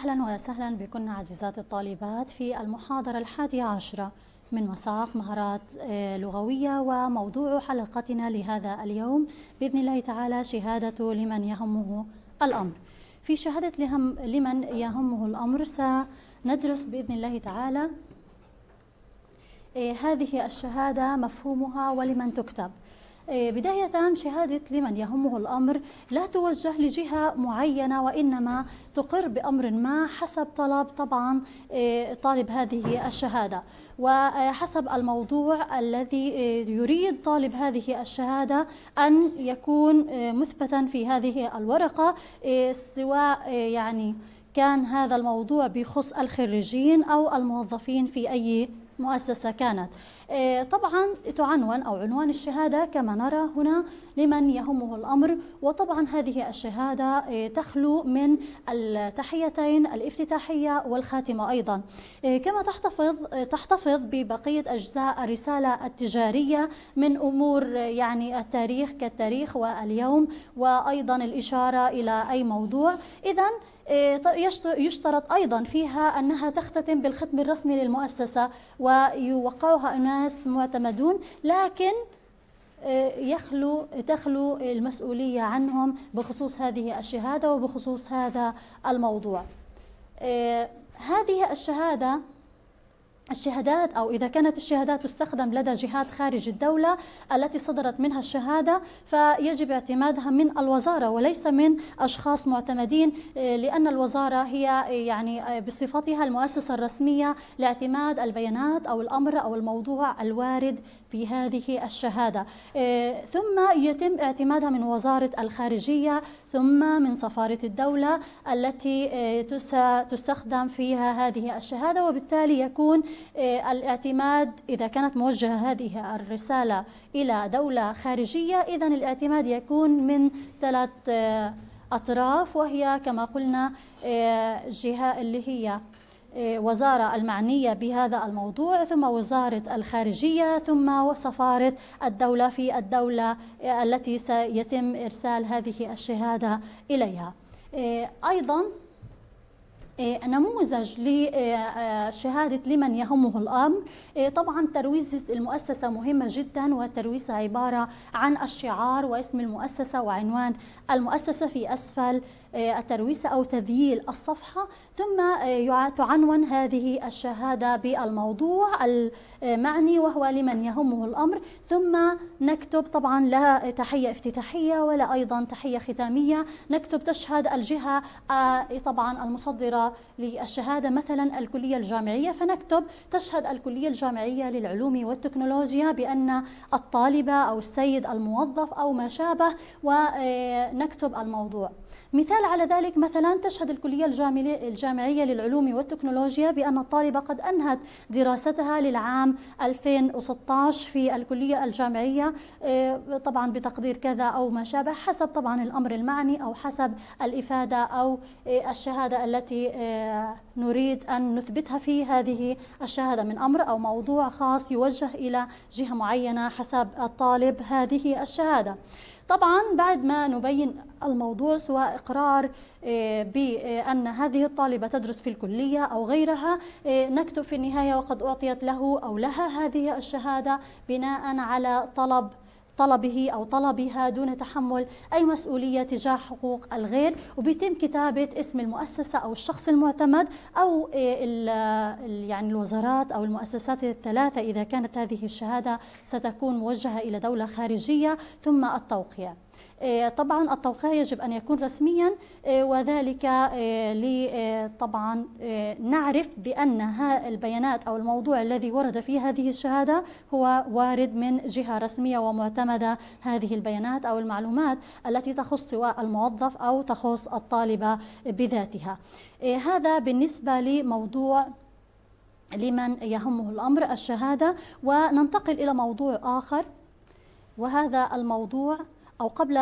أهلا وسهلا بكم عزيزات الطالبات في المحاضرة الحادية عشرة من مساق مهارات آه، لغوية وموضوع حلقتنا لهذا اليوم. بإذن الله تعالى شهادة لمن يهمه الأمر. في شهادة لهم لمن يهمه الأمر سندرس بإذن الله تعالى آه، هذه الشهادة مفهومها ولمن تكتب. بداية شهادة لمن يهمه الأمر لا توجه لجهة معينة وإنما تقر بأمر ما حسب طلب طبعا إيه، طالب هذه الشهادة. وحسب الموضوع الذي إيه، يريد طالب هذه الشهادة أن يكون مثبتا في هذه الورقة سواء يعني كان هذا الموضوع بخص الخريجين أو الموظفين في أي مؤسسة كانت. آه، طبعا تعنون أو عنوان الشهادة كما نرى هنا لمن يهمه الأمر وطبعا هذه الشهادة آه، تخلو من التحيتين الافتتاحية والخاتمة أيضا. آه، كما تحتفظ تحتفظ ببقية أجزاء الرسالة التجارية من أمور يعني التاريخ كالتاريخ واليوم وأيضا الإشارة إلى أي موضوع. إذا إيه، يشترط أيضا فيها أنها تختتم بالختم الرسمي للمؤسسة ويوقعها أناس معتمدون لكن إيه، يخلو تخلو المسؤولية عنهم بخصوص هذه الشهادة وبخصوص هذا الموضوع. إيه، هذه الشهادة الشهادات أو إذا كانت الشهادات تستخدم لدى جهات خارج الدولة التي صدرت منها الشهادة فيجب اعتمادها من الوزارة وليس من أشخاص معتمدين آه، لأن الوزارة هي آه، يعني آه، بصفتها المؤسسة الرسمية لاعتماد البيانات أو الأمر أو الموضوع الوارد في هذه الشهادة. ثم يتم اعتمادها من وزارة الخارجية ثم من سفارة الدولة التي تستخدم فيها هذه الشهادة وبالتالي يكون الاعتماد إذا كانت موجهة هذه الرسالة إلى دولة خارجية إذا الاعتماد يكون من ثلاث آه، أطراف وهي كما قلنا آه، جهة اللي هي وزارة المعنية بهذا الموضوع ثم وزارة الخارجية ثم سفارة الدولة في الدولة التي سيتم إرسال هذه الشهادة إليها. أيضا نموذج لشهادة إيه، لمن يهمه الأمر. إيه، طبعا ترويزة المؤسسة مهمة جدا والترويزة عبارة عن الشعار واسم المؤسسة وعنوان المؤسسة في أسفل. الترويسة أو تذييل الصفحة ثم تعنون هذه الشهادة بالموضوع المعني وهو لمن يهمه الأمر. ثم نكتب طبعا لا تحية افتتاحية ولا أيضا تحية ختامية. نكتب تشهد الجهة طبعا المصدرة للشهادة مثلا الكلية الجامعية. فنكتب تشهد الكلية الجامعية للعلوم والتكنولوجيا بأن الطالبة أو السيد الموظف أو ما شابه ونكتب الموضوع. مثال على ذلك مثلا تشهد الكلية الجامعية للعلوم والتكنولوجيا بأن الطالبة قد أنهت دراستها للعام 2016 في الكلية الجامعية آه، طبعا بتقدير كذا أو ما شابه حسب طبعا الأمر المعني أو حسب الإفادة أو آه، الشهادة التي آه، نريد أن نثبتها في هذه الشهادة من أمر أو موضوع خاص يوجه إلى جهة معينة حسب الطالب هذه الشهادة. طبعا بعد ما نبين الموضوع سواء إقرار آه، بأن هذه الطالبة تدرس في الكلية أو غيرها آه، نكتب في النهاية وقد أعطيت له أو لها هذه الشهادة بناء على طلب طلبه أو طلبها دون تحمل أي مسؤولية تجاه حقوق الغير وبيتم كتابة اسم المؤسسة أو الشخص المعتمد أو آه، يعني الوزارات أو المؤسسات الثلاثة إذا كانت هذه الشهادة ستكون موجهة إلى دولة خارجية ثم التوقيع. طبعا التوقيع يجب أن يكون رسميا آه، وذلك آه، طبعا نعرف بأن البيانات أو الموضوع الذي ورد في هذه الشهادة هو وارد من جهة رسمية ومعتمدة. هذه البيانات أو المعلومات التي تخص سواء الموظف أو تخص الطالبة بذاتها. هذا بالنسبة لموضوع لمن يهمه الأمر الشهادة. وننتقل إلى موضوع آخر وهذا الموضوع أو قبل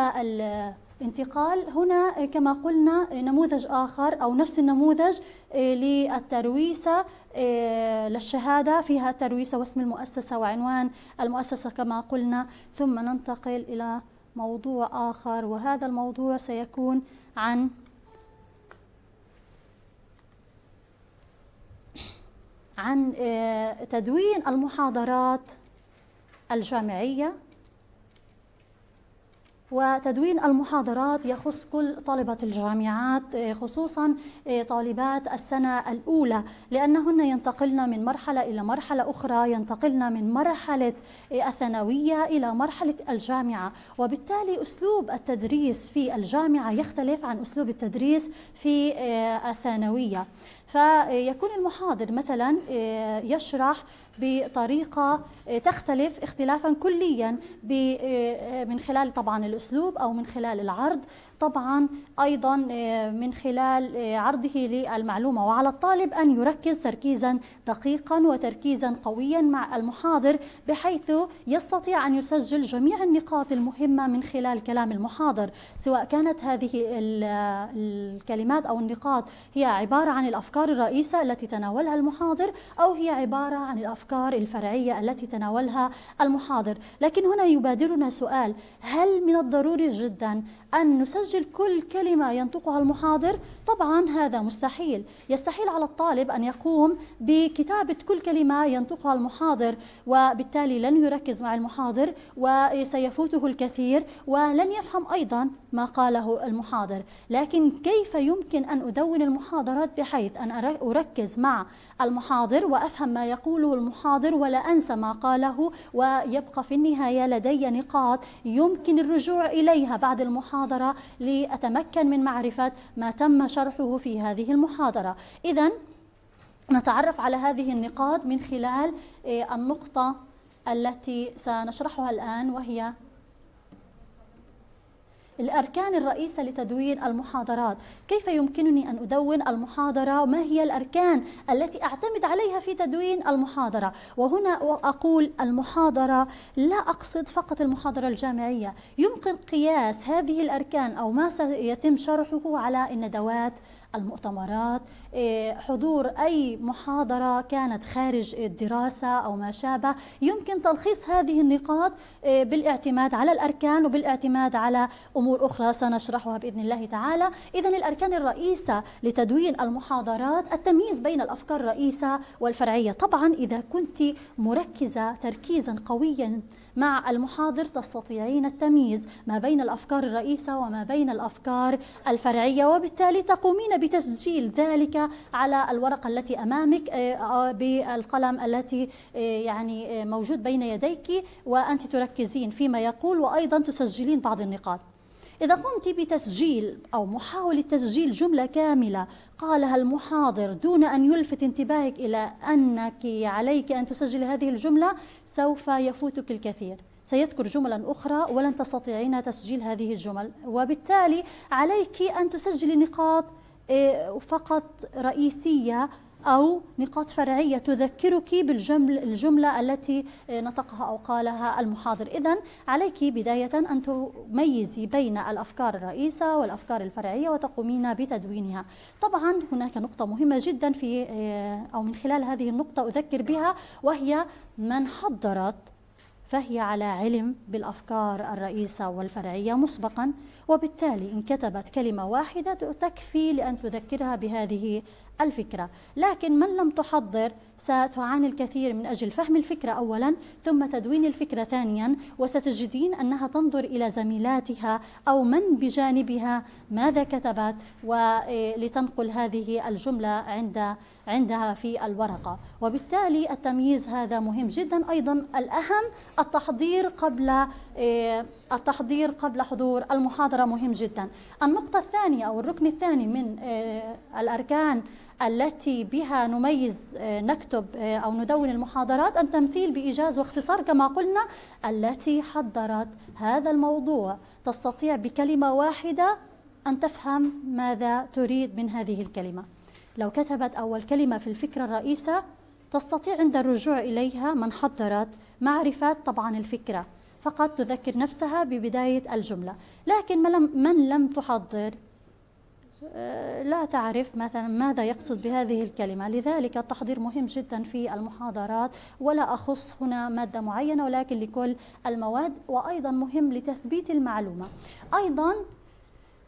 الانتقال هنا كما قلنا نموذج آخر أو نفس النموذج آه، للترويسة آه، للشهادة فيها ترويسة واسم المؤسسة وعنوان المؤسسة كما قلنا. ثم ننتقل إلى موضوع آخر وهذا الموضوع سيكون عن عن آه، تدوين المحاضرات الجامعية. وتدوين المحاضرات يخص كل طالبة الجامعات آه، خصوصا آه، طالبات السنة الأولى لأنهن ينتقلن من مرحلة إلى مرحلة أخرى ينتقلن من مرحلة آه، الثانوية إلى مرحلة الجامعة. وبالتالي أسلوب التدريس في الجامعة يختلف عن أسلوب التدريس في الثانوية. فيكون المحاضر مثلا يشرح بطريقة تختلف اختلافا كليا من خلال طبعا الأسلوب أو من خلال العرض. طبعا أيضا آه، من خلال آه، عرضه للمعلومة. وعلى الطالب أن يركز تركيزا دقيقا وتركيزا قويا مع المحاضر بحيث يستطيع أن يسجل جميع النقاط المهمة من خلال كلام المحاضر. سواء كانت هذه الكلمات أو النقاط هي عبارة عن الأفكار الرئيسة التي تناولها المحاضر أو هي عبارة عن الأفكار الفرعية التي تناولها المحاضر. لكن هنا يبادرنا سؤال هل من الضروري جدا أن نسجل كل كلمة ينطقها المحاضر. طبعا هذا مستحيل. يستحيل على الطالب أن يقوم بكتابة كل كلمة ينطقها المحاضر وبالتالي لن يركز مع المحاضر وسيفوته الكثير ولن يفهم أيضا ما قاله المحاضر. لكن كيف يمكن أن أدون المحاضرات بحيث أن أركز مع المحاضر وأفهم ما يقوله المحاضر ولا أنسى ما قاله ويبقى في النهاية لدي نقاط يمكن الرجوع إليها بعد المحاضرة لأتمكن من معرفة ما تم شرحه في هذه المحاضرة. إذا نتعرف على هذه النقاط من خلال آه، النقطة التي سنشرحها الآن وهي الأركان الرئيسة لتدوين المحاضرات. كيف يمكنني أن أدون المحاضرة؟ وما هي الأركان التي أعتمد عليها في تدوين المحاضرة؟ وهنا أقول المحاضرة لا أقصد فقط المحاضرة الجامعية. يمكن قياس هذه الأركان أو ما سيتم شرحه على الندوات المؤتمرات حضور أي محاضرة كانت خارج الدراسة أو ما شابه يمكن تلخيص هذه النقاط إيه، بالاعتماد على الأركان وبالاعتماد على أمور أخرى سنشرحها بإذن الله تعالى. إذا الأركان الرئيسة لتدوين المحاضرات التمييز بين الأفكار الرئيسة والفرعية. طبعا إذا كنت مركزة تركيزا قويا مع المحاضر تستطيعين التمييز ما بين الأفكار الرئيسة وما بين الأفكار الفرعية وبالتالي تقومين بتسجيل ذلك على الورقة التي أمامك آه، آه، بالقلم التي آه، يعني موجود بين يديك وأنت تركزين فيما يقول وأيضا تسجلين بعض النقاط. إذا قمت بتسجيل أو محاولة تسجيل جملة كاملة قالها المحاضر دون أن يلفت انتباهك إلى أنك عليك أن تسجل هذه الجملة؟ سوف يفوتك الكثير. سيذكر جملا أخرى ولن تستطيعين تسجيل هذه الجمل. وبالتالي عليك أن تسجلي نقاط فقط رئيسية أو نقاط فرعية تذكرك بالجملة التي نطقها أو قالها المحاضر. إذا عليك بداية أن تميزي بين الأفكار الرئيسة والأفكار الفرعية وتقومين بتدوينها. طبعا هناك نقطة مهمة جدا في أو من خلال هذه النقطة أذكر بها وهي من حضرت فهي على علم بالأفكار الرئيسة والفرعية مسبقا. وبالتالي إن كتبت كلمة واحدة تكفي لأن تذكرها بهذه الفكرة. لكن من لم تحضر ستعاني الكثير من أجل فهم الفكرة أولا ثم تدوين الفكرة ثانيا وستجدين أنها تنظر إلى زميلاتها أو من بجانبها ماذا كتبت ولتنقل هذه الجملة عند عندها في الورقة. وبالتالي التمييز هذا مهم جدا. أيضا الأهم التحضير قبل التحضير قبل حضور المحاضرة. مهم جدا. النقطة الثانية أو الركن الثاني من الأركان التي بها نميز آه، نكتب آه، أو ندون المحاضرات التمثيل بإيجاز واختصار كما قلنا التي حضرت هذا الموضوع. تستطيع بكلمة واحدة أن تفهم ماذا تريد من هذه الكلمة. لو كتبت أول كلمة في الفكرة الرئيسة تستطيع عند الرجوع إليها من حضرت معرفة طبعا الفكرة. فقط تذكر نفسها ببداية الجملة. لكن من لم تحضر آه، لا تعرف مثلا ماذا يقصد بهذه الكلمة. لذلك التحضير مهم جدا في المحاضرات ولا أخص هنا مادة معينة ولكن لكل المواد وأيضا مهم لتثبيت المعلومة. أيضا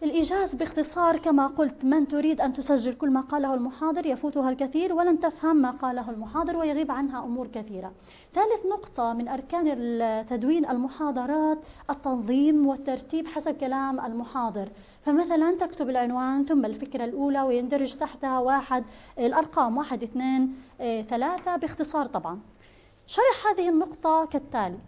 الإيجاز باختصار كما قلت من تريد أن تسجل كل ما قاله المحاضر يفوتها الكثير ولن تفهم ما قاله المحاضر ويغيب عنها أمور كثيرة. ثالث نقطة من أركان تدوين المحاضرات التنظيم والترتيب حسب كلام المحاضر. فمثلا تكتب العنوان ثم الفكرة الأولى ويندرج تحتها واحد الأرقام واحد اثنين آه ثلاثة باختصار طبعا. شرح هذه النقطة كالتالي.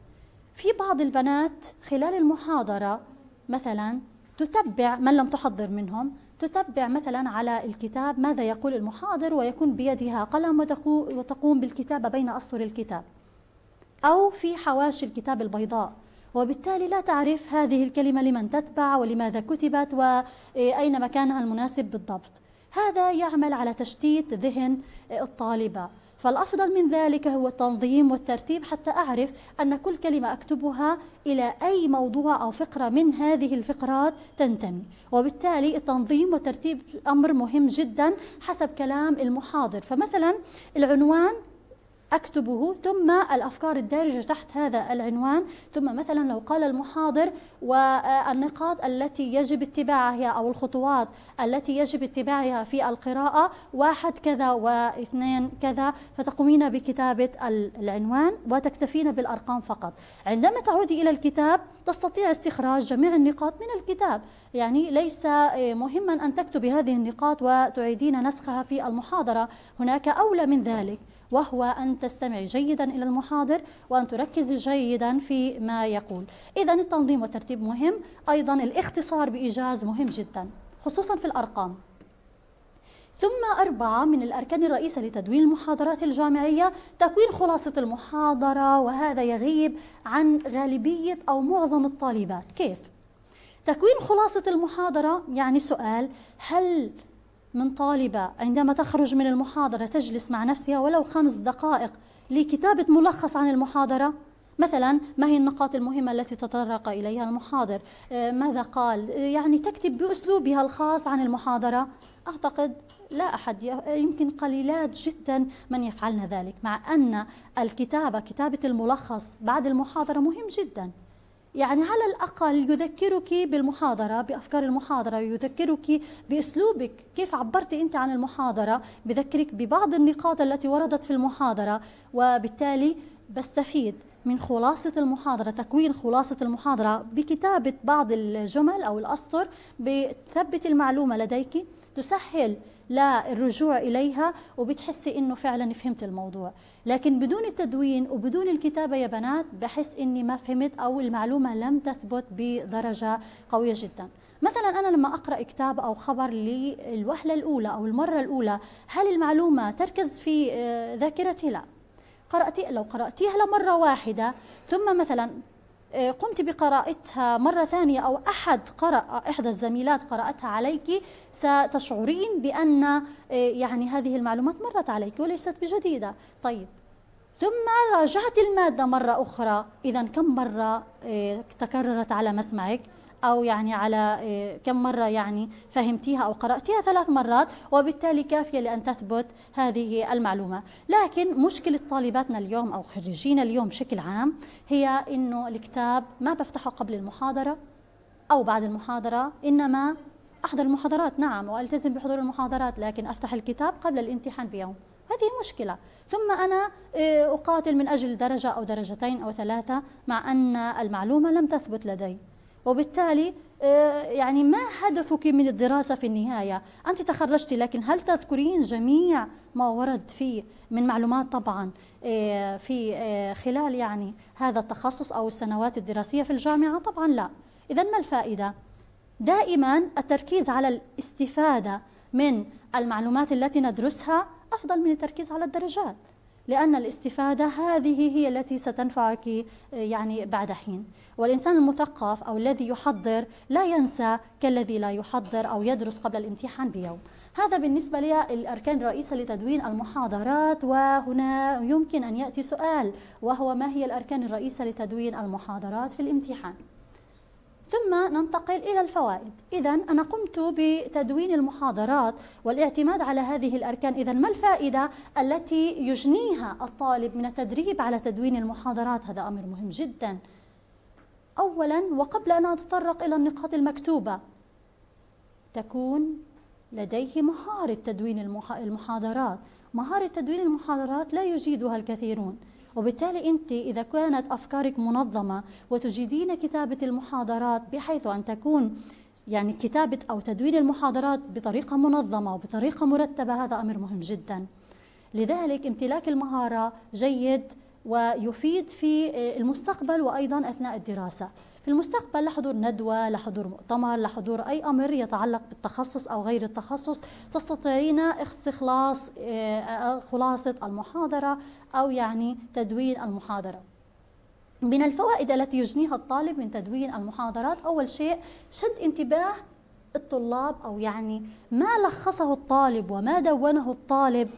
في بعض البنات خلال المحاضرة مثلا تتبع من لم تحضر منهم تتبع مثلا على الكتاب ماذا يقول المحاضر ويكون بيدها قلم وتقوم بالكتابة بين أسطر الكتاب. أو في حواشي الكتاب البيضاء. وبالتالي لا تعرف هذه الكلمة لمن تتبع ولماذا كتبت وأين مكانها المناسب بالضبط. هذا يعمل على تشتيت ذهن الطالبة. فالأفضل من ذلك هو التنظيم والترتيب حتى أعرف أن كل كلمة أكتبها إلى أي موضوع أو فقرة من هذه الفقرات تنتمي. وبالتالي التنظيم والترتيب أمر مهم جدا حسب كلام المحاضر. فمثلا العنوان أكتبه. ثم الأفكار الدارجة تحت هذا العنوان. ثم مثلا لو قال المحاضر والنقاط التي يجب اتباعها أو الخطوات التي يجب اتباعها في القراءة واحد كذا واثنين كذا فتقومين بكتابة العنوان وتكتفين بالأرقام فقط. عندما تعودي إلى الكتاب تستطيع استخراج جميع النقاط من الكتاب. يعني ليس مهما أن تكتبي هذه النقاط وتعيدين نسخها في المحاضرة. هناك أولى من ذلك. وهو أن تستمعي جيدا إلى المحاضر وأن تركزي جيدا في ما يقول. إذا التنظيم والترتيب مهم أيضا الاختصار بإيجاز مهم جدا خصوصا في الأرقام. ثم أربعة من الأركان الرئيسة لتدوين المحاضرات الجامعية تكوين خلاصة المحاضرة وهذا يغيب عن غالبية أو معظم الطالبات. كيف؟ تكوين خلاصة المحاضرة يعني سؤال هل من طالبة عندما تخرج من المحاضرة تجلس مع نفسها ولو خمس دقائق لكتابة ملخص عن المحاضرة. مثلا ما هي النقاط المهمة التي تطرق إليها المحاضر؟ آه، ماذا قال؟ آه، يعني تكتب بأسلوبها الخاص عن المحاضرة. أعتقد لا أحد يمكن قليلات جدا من يفعلن ذلك مع أن الكتابة كتابة الملخص بعد المحاضرة مهم جدا. يعني على الأقل يذكرك بالمحاضرة بأفكار المحاضرة يذكرك بأسلوبك. كيف عبرتي أنت عن المحاضرة؟ بذكرك ببعض النقاط التي وردت في المحاضرة. وبالتالي بستفيد من خلاصة المحاضرة تكوين خلاصة المحاضرة بكتابة بعض الجمل أو الأسطر بتثبت المعلومة لديك تسهل للرجوع إليها وبتحسي إنه فعلا فهمت الموضوع. لكن بدون التدوين وبدون الكتابة يا بنات بحس إني ما فهمت أو المعلومة لم تثبت بدرجة قوية جدا مثلا أنا لما أقرأ كتاب أو خبر للوهلة الأولى أو المرة الأولى هل المعلومة تركز في آه، ذاكرتي؟ لا قرأتي لو قرأتيها لمرة واحدة ثم مثلا قمت بقراءتها مرة ثانية أو أحد قرأ إحدى الزميلات قرأتها عليك. ستشعرين بأن آه، يعني هذه المعلومات مرت عليك وليست بجديدة. طيب. ثم راجعت المادة مرة أخرى. إذا كم مرة آه، تكررت على مسمعك؟ أو يعني على إيه، كم مرة يعني فهمتيها أو قرأتيها ثلاث مرات وبالتالي كافية لأن تثبت هذه المعلومة. لكن مشكلة طالباتنا اليوم أو خريجينا اليوم بشكل عام هي أنه الكتاب ما بفتحه قبل المحاضرة أو بعد المحاضرة إنما أحضر المحاضرات. نعم وألتزم بحضور المحاضرات لكن أفتح الكتاب قبل الامتحان بيوم. هذه مشكلة. ثم أنا إيه، أقاتل من أجل درجة أو درجتين أو ثلاثة مع أن المعلومة لم تثبت لدي. وبالتالي آه، يعني ما هدفك من الدراسة في النهاية؟ أنت تخرجت لكن هل تذكرين جميع ما ورد فيه من معلومات طبعا آه، في آه، خلال يعني هذا التخصص أو السنوات الدراسية في الجامعة؟ طبعا لا. إذا ما الفائدة؟ دائما التركيز على الاستفادة من المعلومات التي ندرسها أفضل من التركيز على الدرجات. لأن الاستفادة هذه هي التي ستنفعك يعني بعد حين. والإنسان المثقف أو الذي يحضر لا ينسى كالذي لا يحضر أو يدرس قبل الامتحان بيوم. هذا بالنسبة للأركان الرئيسة لتدوين المحاضرات وهنا يمكن أن يأتي سؤال وهو ما هي الأركان الرئيسة لتدوين المحاضرات في الامتحان؟ ثم ننتقل إلى الفوائد. إذا أنا قمت بتدوين المحاضرات والاعتماد على هذه الأركان. إذا ما الفائدة التي يجنيها الطالب من التدريب على تدوين المحاضرات؟ هذا أمر مهم جدا. أولا وقبل أن أتطرق إلى النقاط المكتوبة تكون لديه مهارة تدوين المحاضرات. مهارة تدوين المحاضرات لا يجيدها الكثيرون. وبالتالي أنت إذا كانت أفكارك منظمة وتجيدين كتابة المحاضرات بحيث أن تكون يعني كتابة أو تدوين المحاضرات بطريقة منظمة وبطريقة مرتبة هذا أمر مهم جدا. لذلك امتلاك المهارة جيد ويفيد في المستقبل وأيضا أثناء الدراسة. في المستقبل لحضور ندوة لحضور مؤتمر لحضور أي أمر يتعلق بالتخصص أو غير التخصص تستطيعين استخلاص آه، خلاصة المحاضرة أو يعني تدوين المحاضرة. من الفوائد التي يجنيها الطالب من تدوين المحاضرات أول شيء شد انتباه الطلاب أو يعني ما لخصه الطالب وما دونه الطالب.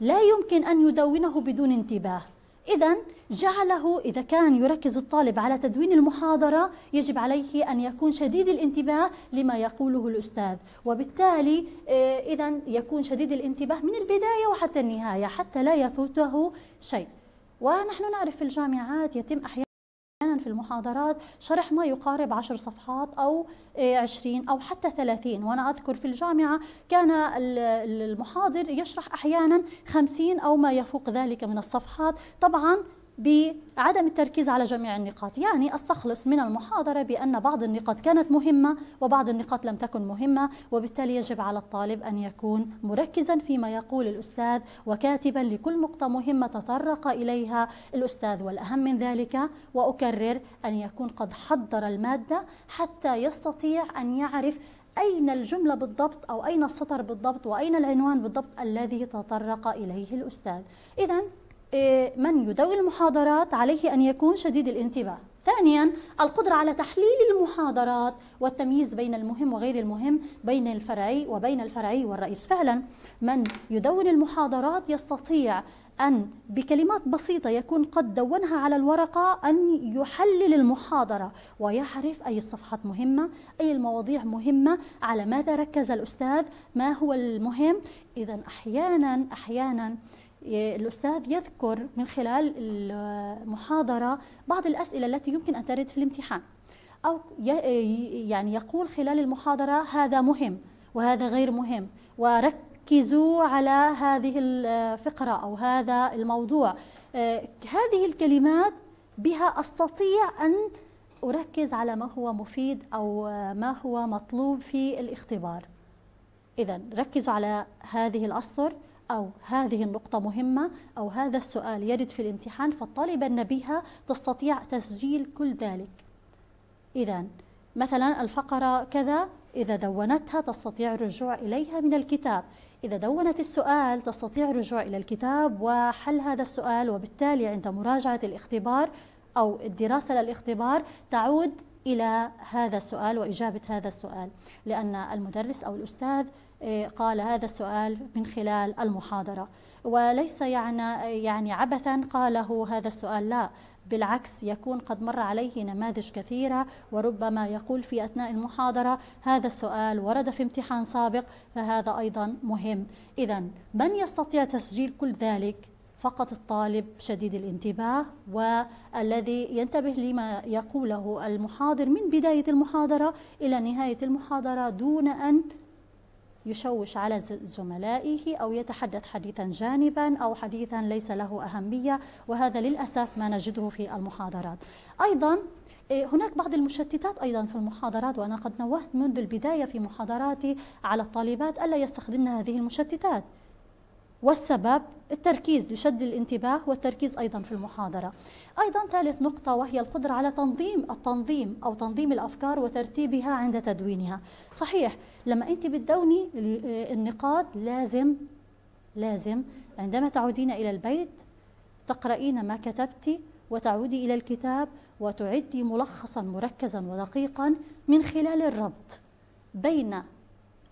لا يمكن أن يدونه بدون انتباه. إذا جعله إذا كان يركز الطالب على تدوين المحاضرة يجب عليه أن يكون شديد الانتباه لما يقوله الأستاذ. وبالتالي آه، إذا يكون شديد الانتباه من البداية وحتى النهاية حتى لا يفوته شيء. ونحن نعرف في الجامعات يتم أحيانا في المحاضرات شرح ما يقارب عشر صفحات أو عشرين أو حتى ثلاثين. وأنا أذكر في الجامعة كان المحاضر يشرح أحيانا خمسين أو ما يفوق ذلك من الصفحات. طبعا بعدم التركيز على جميع النقاط. يعني أستخلص من المحاضرة بأن بعض النقاط كانت مهمة وبعض النقاط لم تكن مهمة وبالتالي يجب على الطالب أن يكون مركزا فيما يقول الأستاذ وكاتبا لكل نقطة مهمة تطرق إليها الأستاذ. والأهم من ذلك وأكرر أن يكون قد حضر المادة حتى يستطيع أن يعرف أين الجملة بالضبط أو أين السطر بالضبط وأين العنوان بالضبط الذي تطرق إليه الأستاذ. إذا من يدون المحاضرات عليه أن يكون شديد الانتباه. ثانيا القدرة على تحليل المحاضرات والتمييز بين المهم وغير المهم بين الفرعي وبين الفرعي والرئيس. فعلا من يدون المحاضرات يستطيع أن بكلمات بسيطة يكون قد دونها على الورقة أن يحلل المحاضرة ويعرف أي الصفحات مهمة أي المواضيع مهمة على ماذا ركز الأستاذ ما هو المهم. إذا أحيانا أحيانا الأستاذ يذكر من خلال المحاضرة بعض الأسئلة التي يمكن أن ترد في الامتحان. أو يعني يقول خلال المحاضرة هذا مهم وهذا غير مهم وركزوا على هذه الفقرة أو هذا الموضوع. هذه الكلمات بها أستطيع أن أركز على ما هو مفيد أو ما هو مطلوب في الاختبار. إذا ركزوا على هذه الأسطر أو هذه النقطة مهمة أو هذا السؤال يرد في الامتحان فالطالبة النبيهة تستطيع تسجيل كل ذلك. إذا مثلا الفقرة كذا إذا دونتها تستطيع الرجوع إليها من الكتاب. إذا دونت السؤال تستطيع الرجوع إلى الكتاب وحل هذا السؤال وبالتالي عند مراجعة الاختبار أو الدراسة للاختبار تعود إلى هذا السؤال وإجابة هذا السؤال. لأن المدرس أو الأستاذ قال هذا السؤال من خلال المحاضرة. وليس يعني يعني عبثا قاله هذا السؤال لا بالعكس يكون قد مر عليه نماذج كثيرة وربما يقول في أثناء المحاضرة هذا السؤال ورد في امتحان سابق فهذا أيضا مهم. إذا من يستطيع تسجيل كل ذلك؟ فقط الطالب شديد الانتباه والذي ينتبه لما يقوله المحاضر من بداية المحاضرة إلى نهاية المحاضرة دون أن يشوش على زملائه أو يتحدث حديثا جانبا أو حديثا ليس له أهمية وهذا للأسف ما نجده في المحاضرات. أيضا إيه، هناك بعض المشتتات أيضا في المحاضرات وأنا قد نوهت منذ البداية في محاضراتي على الطالبات ألا يستخدمن هذه المشتتات. والسبب التركيز لشد الانتباه والتركيز أيضا في المحاضرة. أيضا ثالث نقطة وهي القدرة على تنظيم التنظيم أو تنظيم الأفكار وترتيبها عند تدوينها. صحيح لما أنت بتدوني النقاط لازم لازم عندما تعودين إلى البيت تقرأين ما كتبت وتعودي إلى الكتاب وتعدي ملخصا مركزا ودقيقا من خلال الربط بين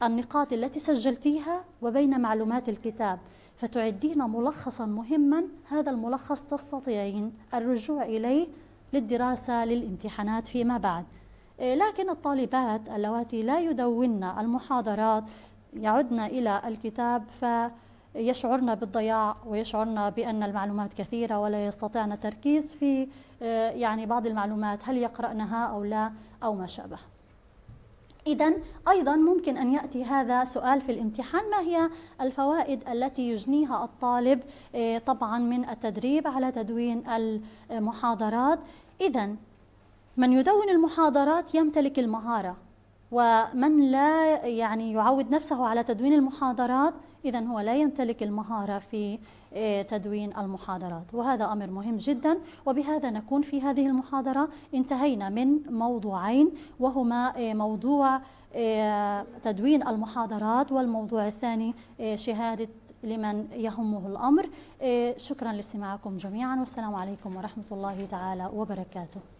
النقاط التي سجلتيها وبين معلومات الكتاب. فتعدين ملخصا مهما هذا الملخص تستطيعين الرجوع إليه للدراسة للامتحانات فيما بعد. إيه، لكن الطالبات اللواتي لا يدون المحاضرات يعدن إلى الكتاب فيشعرن بالضياع ويشعرن بأن المعلومات كثيرة ولا يستطيعن التركيز في إيه، يعني بعض المعلومات هل يقرأنها أو لا أو ما شابه. إذا أيضا ممكن أن يأتي هذا سؤال في الامتحان ما هي الفوائد التي يجنيها الطالب آه، طبعا من التدريب على تدوين المحاضرات؟ إذا من يدون المحاضرات يمتلك المهارة ومن لا يعني يعود نفسه على تدوين المحاضرات إذا هو لا يمتلك المهارة في آه، تدوين المحاضرات وهذا أمر مهم جدا. وبهذا نكون في هذه المحاضرة. انتهينا من موضوعين وهما آه، موضوع آه، تدوين المحاضرات والموضوع الثاني شهادة لمن يهمه الأمر. شكرا لاستماعكم جميعا والسلام عليكم ورحمة الله تعالى وبركاته.